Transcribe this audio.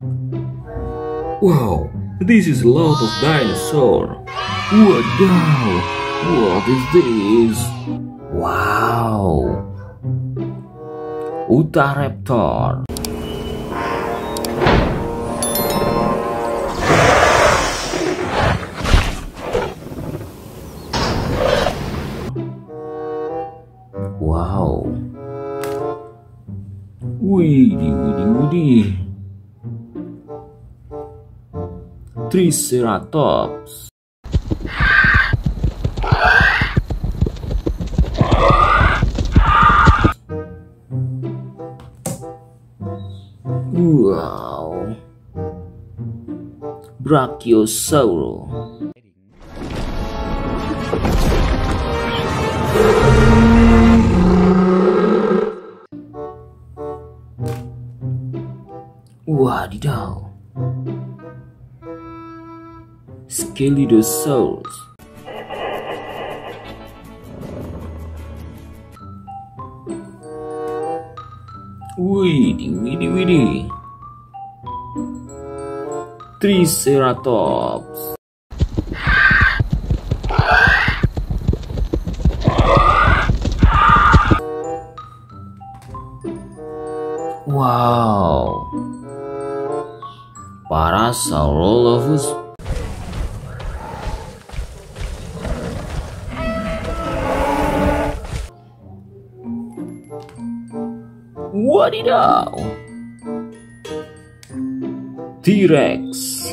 Wow, this is a lot of dinosaur. Wadaw, what is this? Wow. Utahraptor. Wow. Widih, widih, widih. Triceratops. Wow. Brachiosaurus. Wadidaw. Skeletal Souls. Wiri, wiri, wiri. Triceratops. Uau! Parasaurolophus Wadidaw. T-Rex.